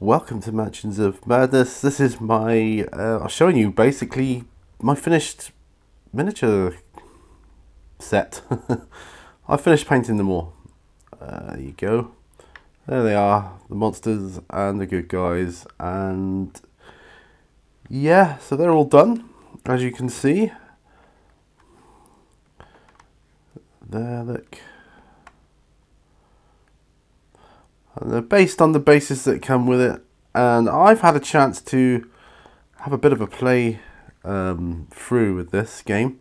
Welcome to Mansions of Madness. This is my, uh, I'm showing you basically my finished miniature set. I finished painting them all. Uh, there you go. There they are, the monsters and the good guys. And yeah, so they're all done, as you can see. There, look. And they're based on the bases that come with it. And I've had a chance to have a bit of a play um, through with this game.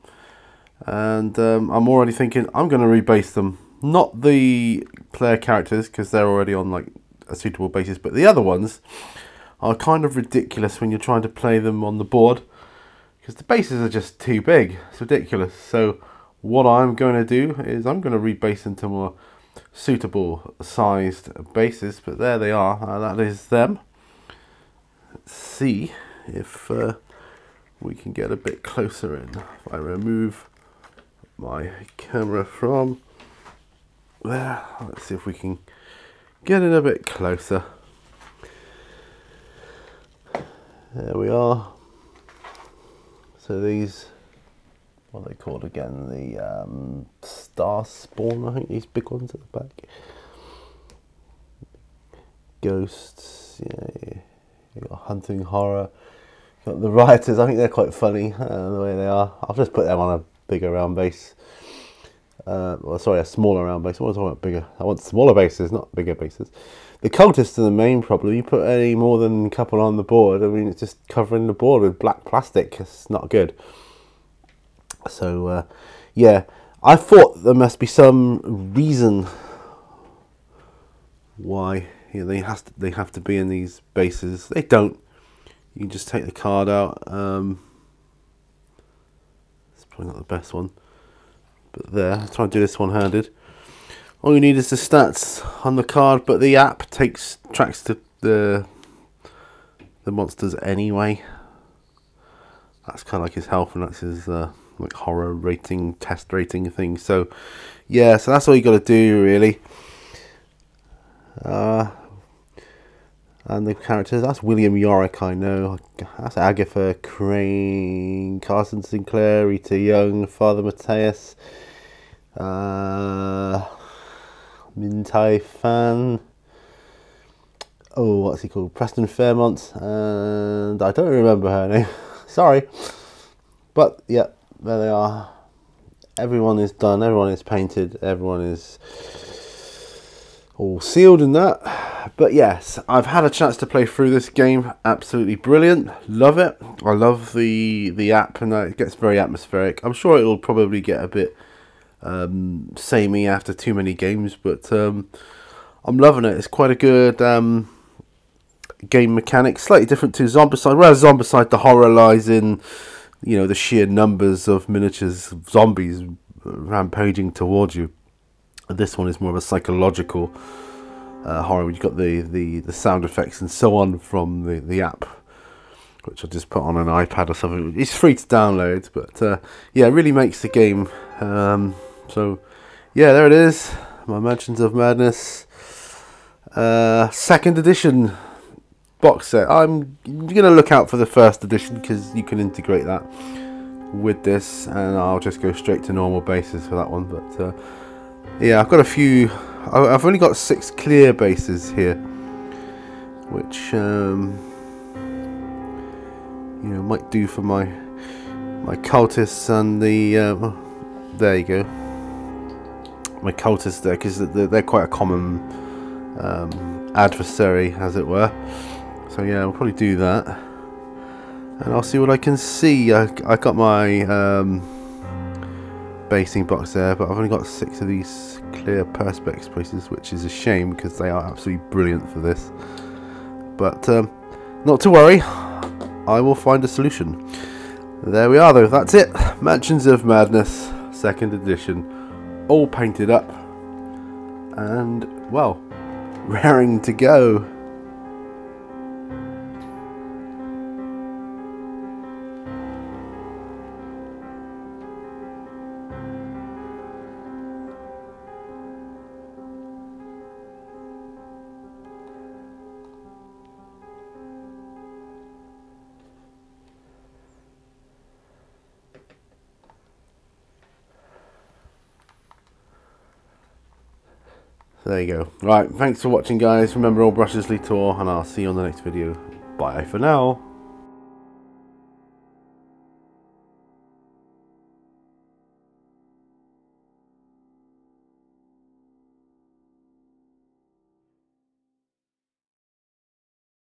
And um, I'm already thinking I'm going to rebase them. Not the player characters, because they're already on like a suitable basis. But the other ones are kind of ridiculous when you're trying to play them on the board. Because the bases are just too big. It's ridiculous. So what I'm going to do is I'm going to rebase into more suitable sized bases, but there they are. Uh, that is them. Let's see if uh, we can get a bit closer in. If I remove my camera from there, let's see if we can get it a bit closer. There we are. So these what are they called again? The um, Star Spawn, I think these big ones at the back. Ghosts, yeah, you got hunting horror. You got the rioters. I think they're quite funny uh, the way they are. I'll just put them on a bigger round base. Uh, well, sorry, a smaller round base. I was talking about bigger. I want smaller bases, not bigger bases. The cultists are the main problem. You put any more than a couple on the board, I mean, it's just covering the board with black plastic. It's not good. So, uh, yeah, I thought there must be some reason why you know, they has to, they have to be in these bases. They don't. You can just take the card out. Um, it's probably not the best one, but there. I'll try and do this one-handed. All you need is the stats on the card, but the app takes tracks to the, the monsters anyway. That's kind of like his health, and that's his. Uh, like horror rating, test rating thing. So, yeah, so that's all you got to do really. Uh, and the characters that's William Yorick, I know. That's Agatha Crane, Carson Sinclair, Rita Young, Father Matthias, uh, Minh Thi Phan. Oh, what's he called? Preston Fairmont, and I don't remember her name. Sorry, but yeah, there they are. Everyone is done, everyone is painted, everyone is all sealed in that. But yes, I've had a chance to play through this game. Absolutely brilliant. Love it. I love the the app and it gets very atmospheric. I'm sure it'll probably get a bit um, samey after too many games, but um, I'm loving it. It's quite a good um, game mechanic. Slightly different to Zombicide. Whereas Zombicide, the horror lies in you know the sheer numbers of miniatures zombies rampaging towards you. This one is more of a psychological uh, horror. You've got the, the, the sound effects and so on from the, the app, which I just put on an iPad or something. It's free to download, but uh, yeah, it really makes the game. Um, so yeah, there it is. My Mansions of Madness uh, second edition box set. I'm going to look out for the first edition because you can integrate that with this and I'll just go straight to normal bases for that one but uh, yeah I've got a few I've only got six clear bases here which um, you know might do for my my cultists and the uh, there you go my cultists there because they're, they're, quite a common um, adversary as it were so yeah, we'll probably do that. And I'll see what I can see. I, I got my um, basing box there, but I've only got six of these clear perspex places, which is a shame because they are absolutely brilliant for this. But um, not to worry, I will find a solution. There we are though, that's it. Mansions of Madness, second edition, all painted up. And, well, raring to go. There you go. Right, thanks for watching guys. Remember all brushes lead tour and I'll see you on the next video. Bye for now.